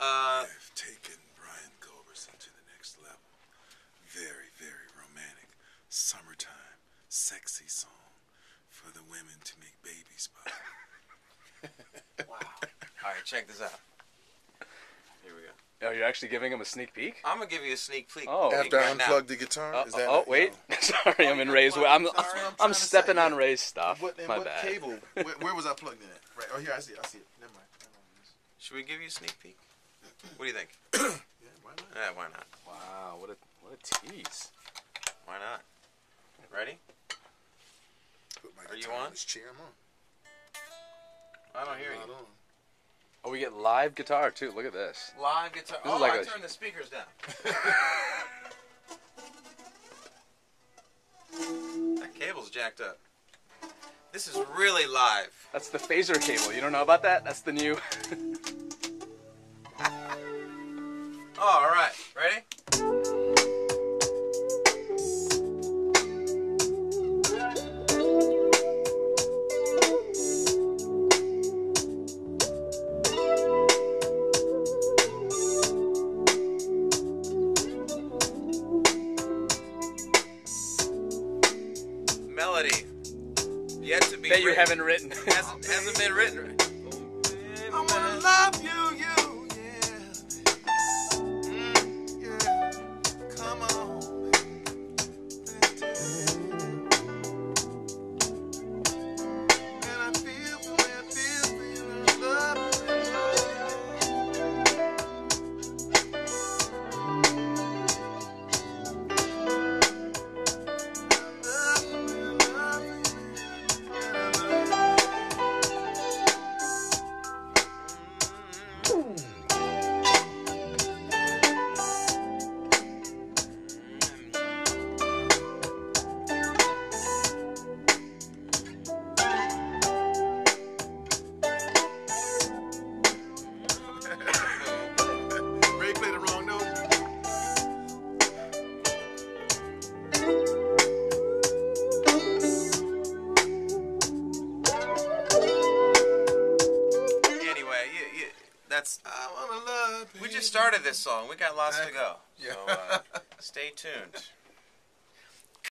Uh, I've taken Brian Culbertson to the next level. Very, very romantic, summertime, sexy song for the women to make babies by. wow. All right, check this out. Here we go. Oh, you're actually giving him a sneak peek? I'm gonna give you a sneak peek. Oh. After I right now. unplug the guitar, Uh, is that oh, like, wait. yo, Sorry, I'm in Ray's way. I'm, the guitar That's what I'm I'm stepping on. Ray's stuff. What, My what bad. cable? where, where was I plugged in at? Right. Oh, here I see. it, I see it. Never mind. Never mind. Should we give you a sneak peek? What do you think? Yeah, why not? Yeah, why not? Wow, what a what a tease. Why not? Ready? Put my Are you guitar on? in this chair. I'm on. I don't hear Not you. on. Oh, we get live guitar too. Look at this. Live guitar. This oh, is like I a- turned the speakers down. that cable's jacked up. This is really live. That's the phaser cable. You don't know about that? That's the new. Oh, all right. Ready? Melody yet to be that you haven't written. hasn't, hasn't been written. That's I wanna love we just started this song. We got lots to go. Yeah. So uh, stay tuned.